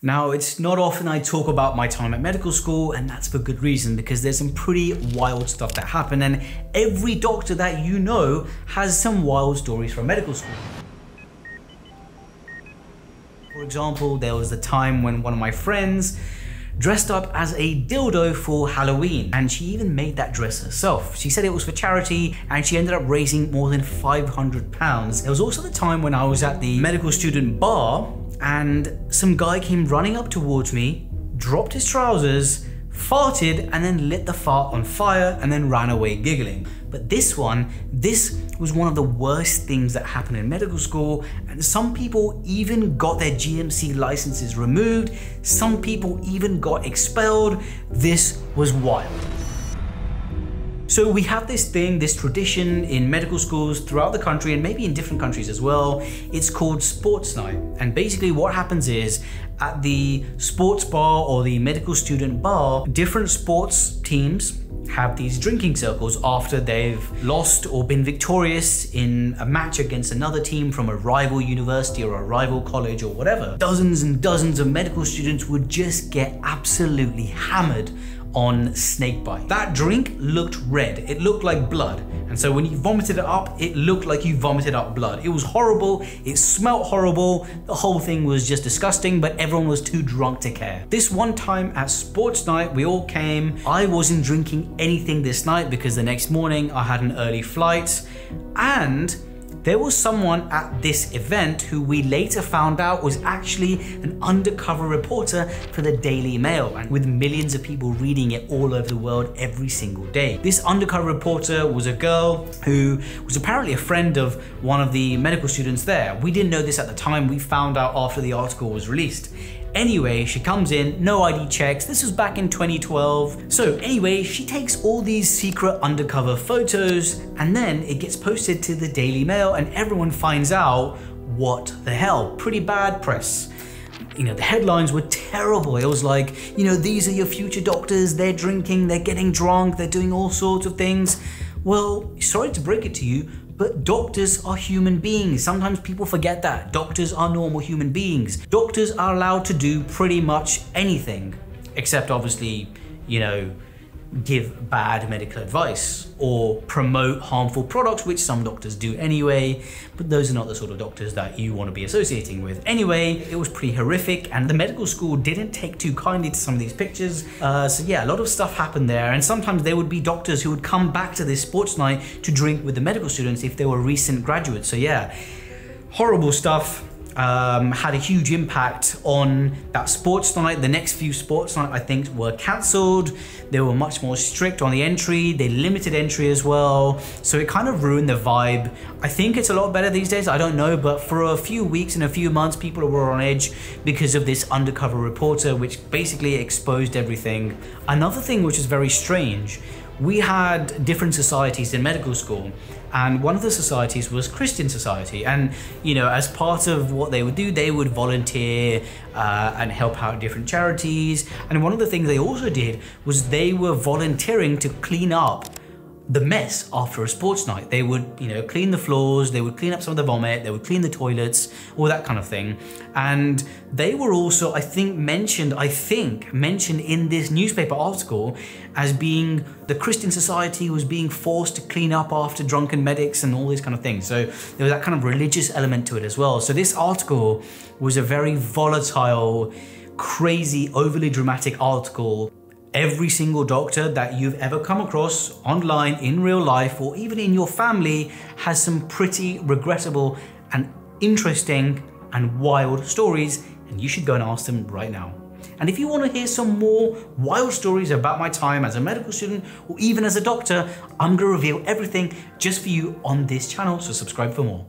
Now, it's not often I talk about my time at medical school, and that's for good reason because there's some pretty wild stuff that happened, and every doctor that you know has some wild stories from medical school. For example, there was the time when one of my friends dressed up as a dildo for Halloween, and she even made that dress herself. She said it was for charity, and she ended up raising more than 500 pounds. There was also the time when I was at the medical student bar and some guy came running up towards me, dropped his trousers, farted, and then lit the fart on fire and then ran away giggling. But this one, this was one of the worst things that happened in medical school, and some people even got their GMC licenses removed, some people even got expelled. This was wild. So we have this thing, this tradition in medical schools throughout the country and maybe in different countries as well. It's called sports night. And basically what happens is at the sports bar or the medical student bar, different sports teams have these drinking circles after they've lost or been victorious in a match against another team from a rival university or a rival college or whatever. Dozens and dozens of medical students would just get absolutely hammered on snakebite. That drink looked red. It looked like blood. And so when you vomited it up, it looked like you vomited up blood. It was horrible. It smelt horrible. The whole thing was just disgusting, but everyone was too drunk to care. This one time at sports night, we all came. I wasn't drinking anything this night because the next morning I had an early flight and there was someone at this event who we later found out was actually an undercover reporter for the Daily Mail and with millions of people reading it all over the world every single day. This undercover reporter was a girl who was apparently a friend of one of the medical students there. We didn't know this at the time, we found out after the article was released. Anyway, she comes in, no ID checks. This was back in 2012. So anyway, she takes all these secret undercover photos and then it gets posted to the Daily Mail and everyone finds out what the hell. Pretty bad press. You know, the headlines were terrible. It was like, you know, these are your future doctors, they're drinking, they're getting drunk, they're doing all sorts of things. Well, sorry to break it to you, but doctors are human beings. Sometimes people forget that. Doctors are normal human beings. Doctors are allowed to do pretty much anything, except obviously, you know, give bad medical advice or promote harmful products, which some doctors do anyway, but those are not the sort of doctors that you want to be associating with. Anyway, it was pretty horrific, and the medical school didn't take too kindly to some of these pictures. Uh, so yeah, a lot of stuff happened there, and sometimes there would be doctors who would come back to this sports night to drink with the medical students if they were recent graduates. So yeah, horrible stuff um, had a huge impact on that sports night. The next few sports night, I think, were cancelled. They were much more strict on the entry. They limited entry as well. So it kind of ruined the vibe. I think it's a lot better these days. I don't know, but for a few weeks and a few months, people were on edge because of this undercover reporter, which basically exposed everything. Another thing which is very strange we had different societies in medical school and one of the societies was christian society. And you know as part of what they would do they would volunteer uh, and help out different charities. And one of the things they also did was they were volunteering to clean up the mess after a sports night. They would, you know, clean the floors, they would clean up some of the vomit, they would clean the toilets, all that kind of thing. And they were also, I think, mentioned, I think, mentioned in this newspaper article as being the Christian society was being forced to clean up after drunken medics and all these kind of things. So there was that kind of religious element to it as well. So this article was a very volatile, crazy, overly dramatic article Every single doctor that you've ever come across online, in real life, or even in your family has some pretty regrettable and interesting and wild stories, and you should go and ask them right now. And if you want to hear some more wild stories about my time as a medical student or even as a doctor, I'm going to reveal everything just for you on this channel, so subscribe for more.